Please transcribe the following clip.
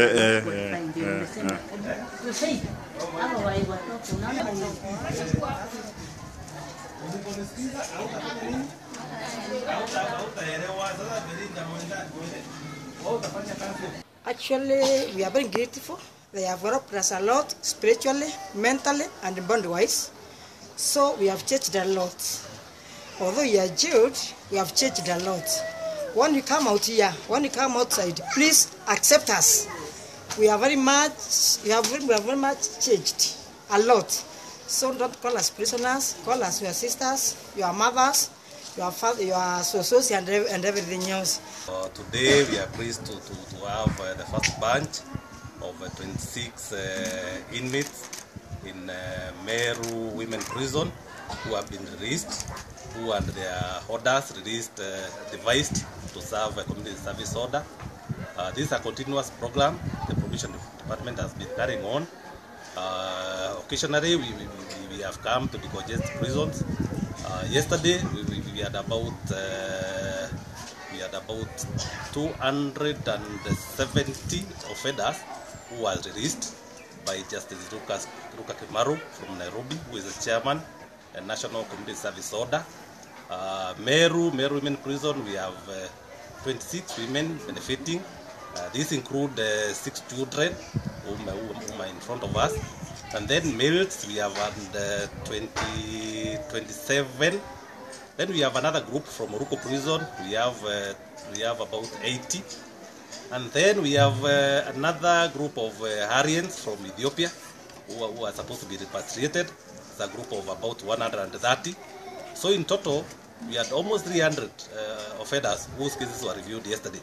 Kwa ndio nimesema, proceed. Otherwise watoto unaona Actually, we are very grateful. They have helped us a lot spiritually, mentally, and bond-wise. So we have changed a lot. Although you are jailed, we have changed a lot. When you come out here, when you come outside, please accept us. We are very much, we have, we have very much changed a lot. So don't call us prisoners, call us your sisters, your mothers, your father, your associates, and, and everything else. Uh, today we are pleased to, to, to have uh, the first bunch of uh, 26 uh, inmates in uh, Meru Women Prison who have been released, who and their orders released, uh, devised to serve a community service order. Uh, this is a continuous program the provision department has been carrying on. Uh, occasionally we, we, we- have come to decongest prisons. Uh, yesterday we, we, we had about uh, we had about 270 offenders who were released by Justice Lucas Luka Kimaru from Nairobi, who is the chairman and National Community Service Order. Uh, Meru, Meru Women Prison, we have uh, 26 women benefiting. Uh, these include uh, six children whom, whom, whom are in front of us. And then males, we have uh, 20, 27 then we have another group from Moruko prison. We have uh, we have about 80, and then we have uh, another group of uh, aliens from Ethiopia who are, who are supposed to be repatriated. It's a group of about 130. So in total, we had almost 300 uh, offenders whose cases were reviewed yesterday.